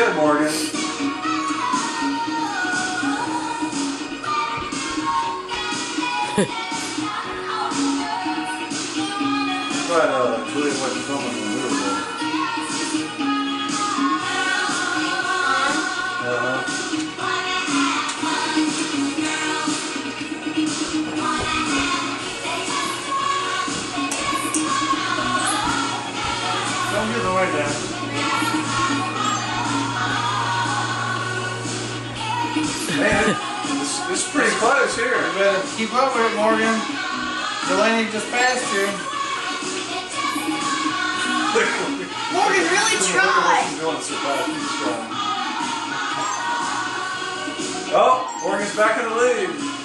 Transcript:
good, Morgan. But uh, Julia wasn't filming when we were there. Uh-huh. Don't give the way down. Pretty close. You better keep up with it, Morgan. Delaney just passed you. Morgan, really try. She's doing so fast. Oh, Morgan's back in the lead. Keep going, Morgan.